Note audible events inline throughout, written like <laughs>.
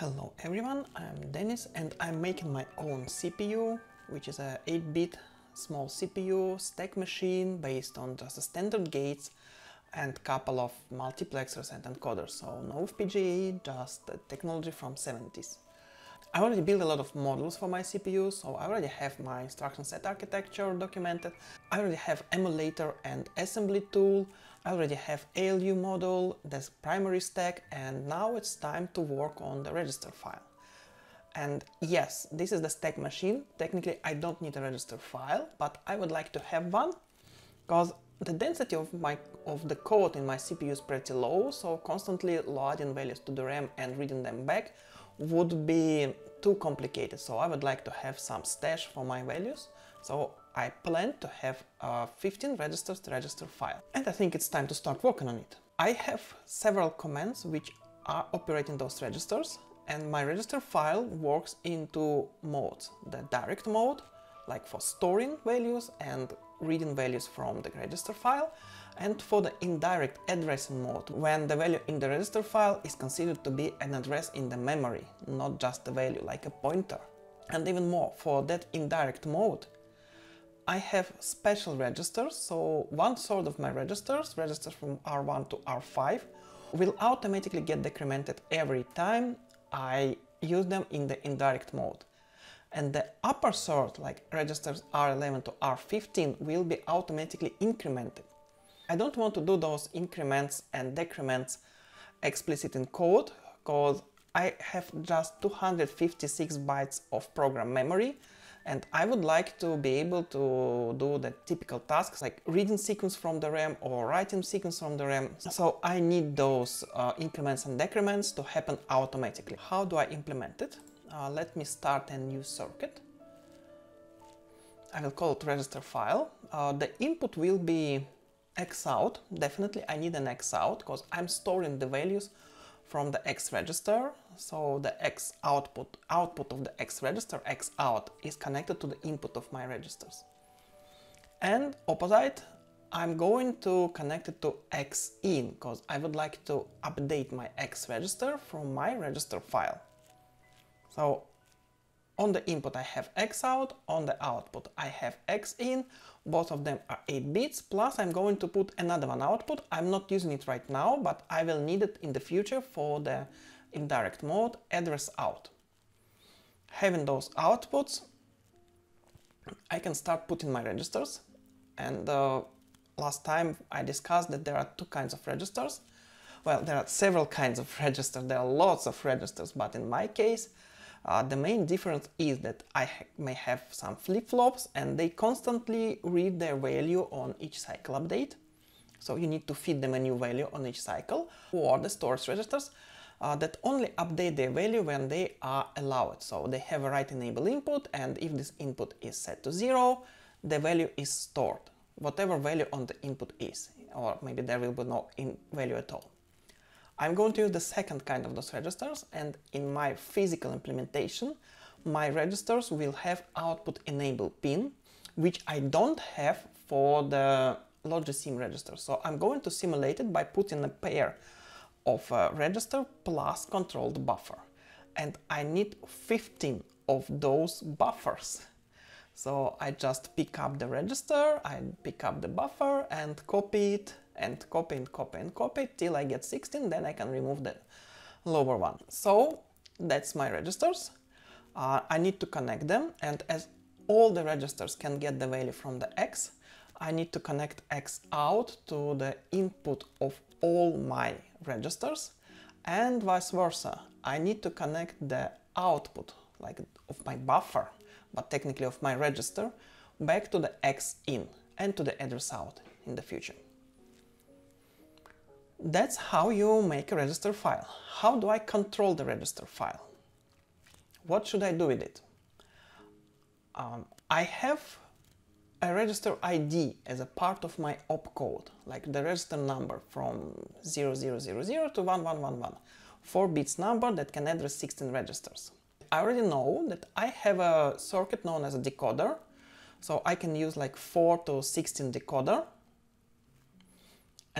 Hello everyone, I'm Dennis and I'm making my own CPU, which is a 8-bit small CPU stack machine based on just standard gates and couple of multiplexers and encoders, so no FPGA, just technology from 70s. I already built a lot of models for my CPU, so I already have my instruction set architecture documented. I already have emulator and assembly tool. I already have ALU model, the primary stack, and now it's time to work on the register file. And yes, this is the stack machine. Technically, I don't need a register file, but I would like to have one because the density of my of the code in my CPU is pretty low, so constantly loading values to the RAM and reading them back would be too complicated. So I would like to have some stash for my values. So I plan to have a 15 registers register file. And I think it's time to start working on it. I have several commands which are operating those registers and my register file works into modes. The direct mode, like for storing values and reading values from the register file, and for the indirect addressing mode, when the value in the register file is considered to be an address in the memory, not just a value like a pointer. And even more, for that indirect mode, I have special registers, so one sort of my registers, registers from R1 to R5, will automatically get decremented every time I use them in the indirect mode. And the upper sort, like registers R11 to R15, will be automatically incremented. I don't want to do those increments and decrements explicit in code, because I have just 256 bytes of program memory, and I would like to be able to do the typical tasks like reading sequence from the RAM or writing sequence from the RAM. So I need those uh, increments and decrements to happen automatically. How do I implement it? Uh, let me start a new circuit. I will call it register file. Uh, the input will be X out. Definitely I need an X out because I'm storing the values from the X register. So the X output, output of the X register, X out, is connected to the input of my registers. And opposite, I'm going to connect it to X in because I would like to update my X register from my register file. So on the input I have X out, on the output I have X in, both of them are 8 bits, plus I'm going to put another one output. I'm not using it right now, but I will need it in the future for the indirect mode address out. Having those outputs, I can start putting my registers. And uh, last time I discussed that there are two kinds of registers. Well, there are several kinds of <laughs> registers, there are lots of registers, but in my case, uh, the main difference is that I ha may have some flip-flops and they constantly read their value on each cycle update. So you need to feed them a new value on each cycle or the storage registers uh, that only update their value when they are allowed. So they have a write enable input and if this input is set to zero, the value is stored, whatever value on the input is, or maybe there will be no in value at all. I'm going to use the second kind of those registers and in my physical implementation my registers will have output enable pin which I don't have for the Logisim register. So I'm going to simulate it by putting a pair of a register plus controlled buffer and I need 15 of those buffers. So I just pick up the register, I pick up the buffer and copy it and copy and copy and copy till I get 16, then I can remove the lower one. So that's my registers. Uh, I need to connect them and as all the registers can get the value from the X, I need to connect X out to the input of all my registers and vice versa. I need to connect the output like of my buffer, but technically of my register, back to the X in and to the address out in the future. That's how you make a register file. How do I control the register file? What should I do with it? Um, I have a register ID as a part of my opcode, like the register number from 0000 to 1111, 4 bits number that can address 16 registers. I already know that I have a circuit known as a decoder, so I can use like 4 to 16 decoder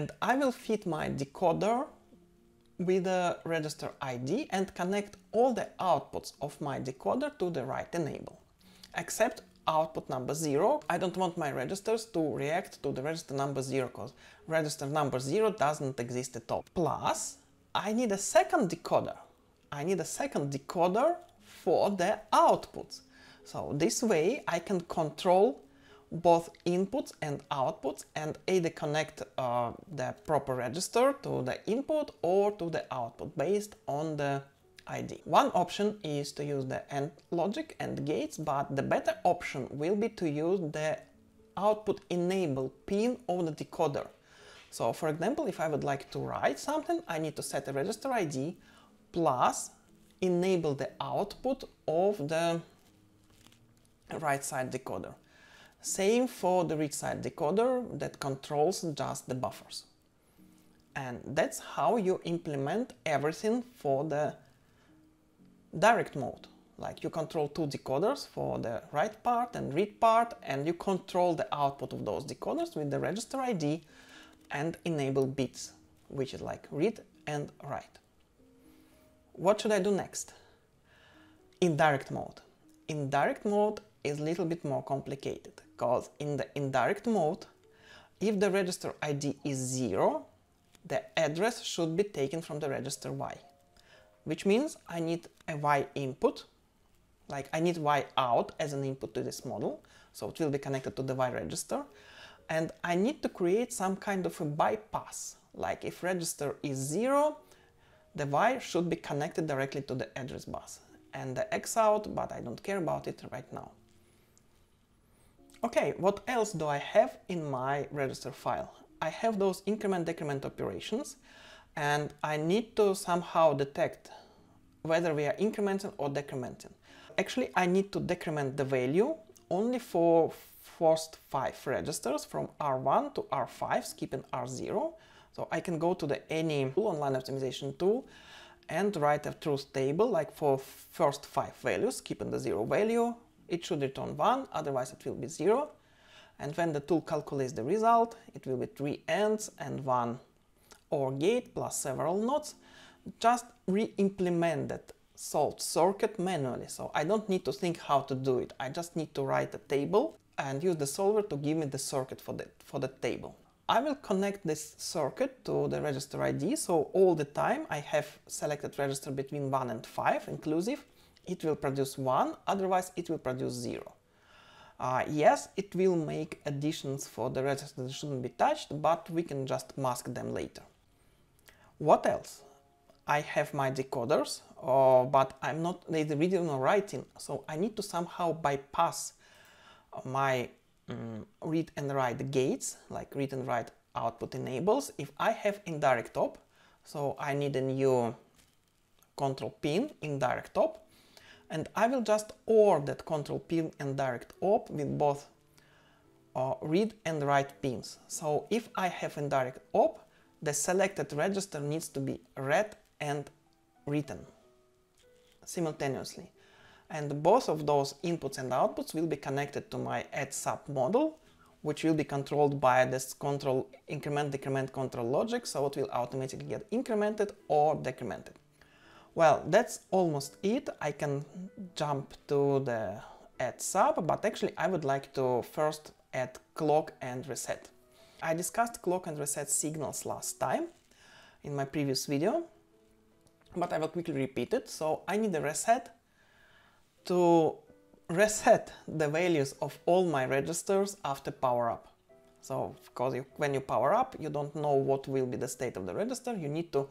and I will feed my decoder with a register ID and connect all the outputs of my decoder to the write enable, except output number 0. I don't want my registers to react to the register number 0 because register number 0 doesn't exist at all. Plus, I need a second decoder. I need a second decoder for the outputs. So this way I can control both inputs and outputs and either connect uh, the proper register to the input or to the output based on the ID. One option is to use the AND logic and gates, but the better option will be to use the output enable pin of the decoder. So for example, if I would like to write something, I need to set a register ID plus enable the output of the right side decoder. Same for the read side decoder that controls just the buffers. And that's how you implement everything for the direct mode. Like you control two decoders for the write part and read part and you control the output of those decoders with the register ID and enable bits, which is like read and write. What should I do next? In direct mode. In direct mode is a little bit more complicated because in the indirect mode, if the register ID is 0, the address should be taken from the register Y, which means I need a Y input, like I need Y out as an input to this model, so it will be connected to the Y register, and I need to create some kind of a bypass, like if register is 0, the Y should be connected directly to the address bus, and the X out, but I don't care about it right now. Okay, what else do I have in my register file? I have those increment decrement operations and I need to somehow detect whether we are incrementing or decrementing. Actually, I need to decrement the value only for first five registers from R1 to R5, skipping R0. So I can go to the any online optimization tool and write a truth table like for first five values, skipping the zero value, it should return 1, otherwise it will be 0. And when the tool calculates the result, it will be 3 ANDs and 1 OR gate plus several nodes. Just re-implement that solved circuit manually. So I don't need to think how to do it. I just need to write a table and use the solver to give me the circuit for the, for the table. I will connect this circuit to the register ID, so all the time I have selected register between 1 and 5 inclusive, it will produce 1, otherwise it will produce 0. Uh, yes, it will make additions for the registers that shouldn't be touched, but we can just mask them later. What else? I have my decoders, uh, but I'm not neither reading nor writing, so I need to somehow bypass my um, read and write gates, like read and write output enables. If I have indirect op, so I need a new control pin indirect op, and I will just OR that control pin and direct op with both uh, read and write pins. So if I have indirect op, the selected register needs to be read and written simultaneously. And both of those inputs and outputs will be connected to my add sub model, which will be controlled by this control increment decrement control logic, so it will automatically get incremented or decremented. Well, that's almost it. I can jump to the add sub, but actually I would like to first add clock and reset. I discussed clock and reset signals last time in my previous video, but I will quickly repeat it. So I need a reset to reset the values of all my registers after power up. So, because you, when you power up, you don't know what will be the state of the register. You need to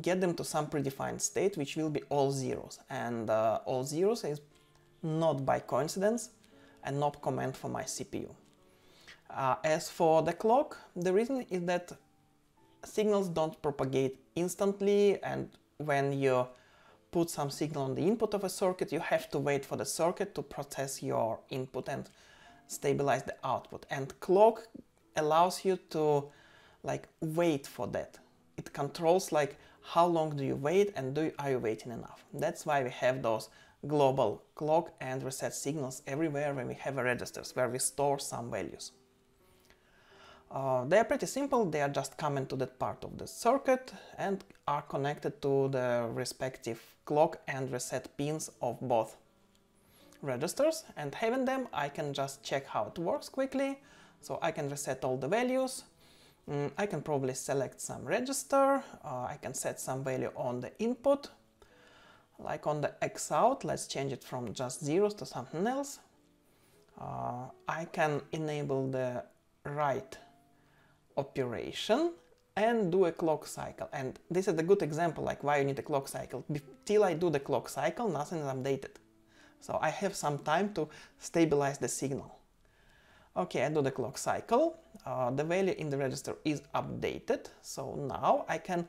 get them to some predefined state, which will be all zeros. And uh, all zeros is not by coincidence and not command for my CPU. Uh, as for the clock, the reason is that signals don't propagate instantly and when you put some signal on the input of a circuit, you have to wait for the circuit to process your input and stabilize the output. And clock allows you to like wait for that. It controls like how long do you wait and do, are you waiting enough. That's why we have those global clock and reset signals everywhere when we have registers where we store some values. Uh, they are pretty simple, they are just coming to that part of the circuit and are connected to the respective clock and reset pins of both registers and having them I can just check how it works quickly so I can reset all the values mm, I can probably select some register. Uh, I can set some value on the input like on the X out. Let's change it from just zeros to something else. Uh, I can enable the write operation and do a clock cycle. And this is a good example like why you need a clock cycle. Till I do the clock cycle nothing is updated. So I have some time to stabilize the signal. Okay, I do the clock cycle. Uh, the value in the register is updated. So now I can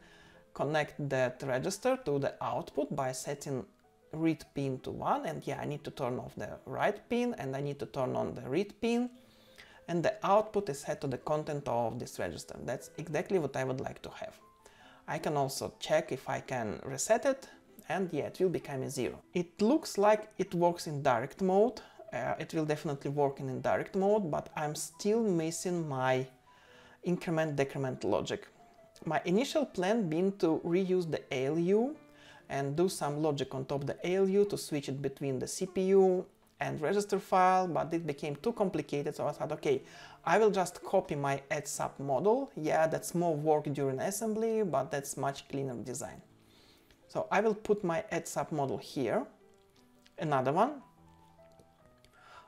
connect that register to the output by setting read pin to 1 and yeah I need to turn off the write pin and I need to turn on the read pin and the output is set to the content of this register. That's exactly what I would like to have. I can also check if I can reset it and yeah, it will become a zero. It looks like it works in direct mode. Uh, it will definitely work in indirect mode, but I'm still missing my increment decrement logic. My initial plan been to reuse the ALU and do some logic on top of the ALU to switch it between the CPU and register file, but it became too complicated, so I thought, okay, I will just copy my add sub model. Yeah, that's more work during assembly, but that's much cleaner design. So I will put my add sub model here, another one.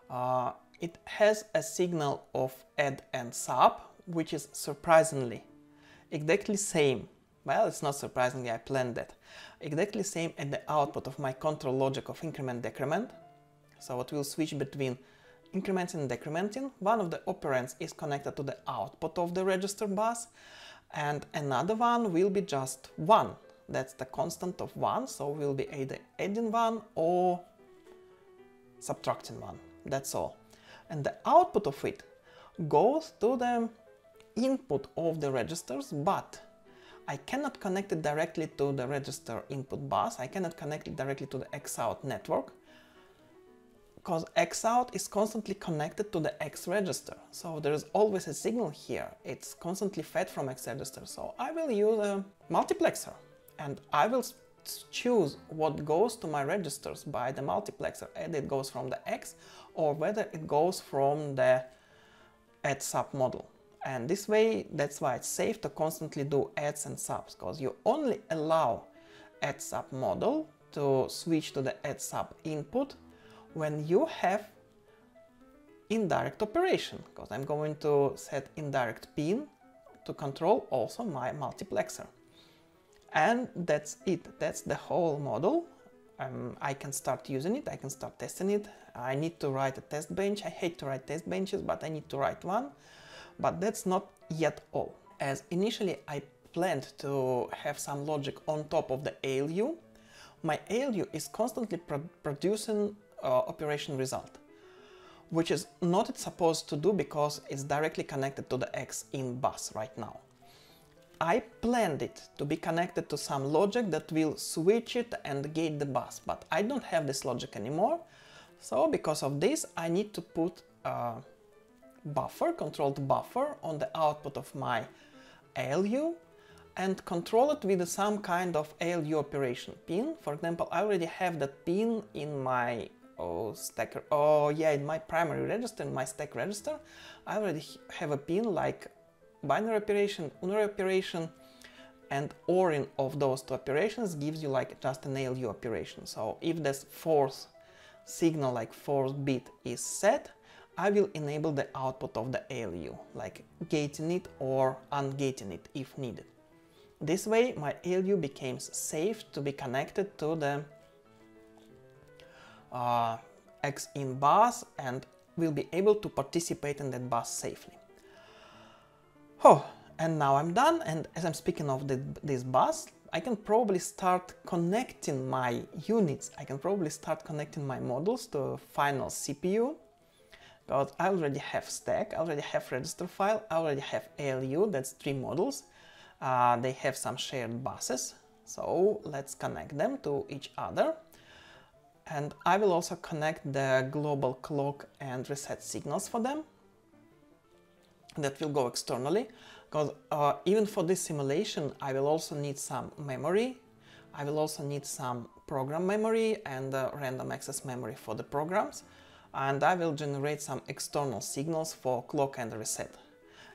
Uh, it has a signal of add and sub, which is surprisingly exactly same. Well, it's not surprisingly, I planned that. Exactly same at the output of my control logic of increment decrement. So it will switch between incrementing and decrementing. One of the operands is connected to the output of the register bus and another one will be just 1 that's the constant of 1, so we'll be either adding 1 or subtracting 1, that's all. And the output of it goes to the input of the registers, but I cannot connect it directly to the register input bus, I cannot connect it directly to the Xout network, because Xout is constantly connected to the X register, so there is always a signal here, it's constantly fed from X register, so I will use a multiplexer and I will choose what goes to my registers by the multiplexer, and it goes from the X or whether it goes from the add sub model. And this way, that's why it's safe to constantly do adds and subs, because you only allow add sub model to switch to the add sub input when you have indirect operation, because I'm going to set indirect pin to control also my multiplexer. And that's it, that's the whole model. Um, I can start using it, I can start testing it. I need to write a test bench. I hate to write test benches, but I need to write one. But that's not yet all. As initially I planned to have some logic on top of the ALU, my ALU is constantly pro producing uh, operation result, which is not it's supposed to do because it's directly connected to the X in bus right now. I planned it to be connected to some logic that will switch it and gate the bus, but I don't have this logic anymore. So because of this, I need to put a buffer, controlled buffer on the output of my ALU and control it with some kind of ALU operation pin. For example, I already have that pin in my oh, stack, oh yeah, in my primary register, in my stack register. I already have a pin like binary operation, unary operation, and ORing of those two operations gives you like just an ALU operation. So if this fourth signal, like fourth bit is set, I will enable the output of the ALU, like gating it or ungating it if needed. This way my ALU becomes safe to be connected to the uh, X in bus and will be able to participate in that bus safely. Oh, and now I'm done and as I'm speaking of the, this bus, I can probably start connecting my units. I can probably start connecting my models to final CPU because I already have stack, I already have register file, I already have ALU, that's three models. Uh, they have some shared buses, so let's connect them to each other. And I will also connect the global clock and reset signals for them. That will go externally because uh, even for this simulation I will also need some memory I will also need some program memory and uh, random access memory for the programs and I will generate some external signals for clock and reset.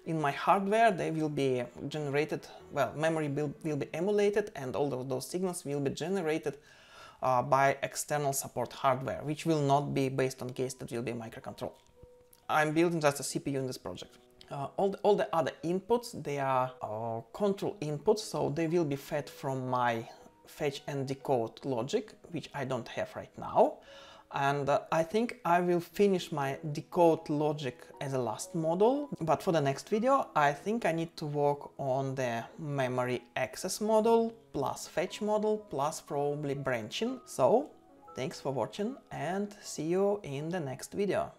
In my hardware they will be generated, well memory will, will be emulated and all of those signals will be generated uh, by external support hardware which will not be based on gates that will be microcontroller. I'm building just a CPU in this project. Uh, all, the, all the other inputs, they are uh, control inputs, so they will be fed from my fetch and decode logic, which I don't have right now. And uh, I think I will finish my decode logic as a last model. But for the next video, I think I need to work on the memory access model, plus fetch model, plus probably branching. So, thanks for watching and see you in the next video.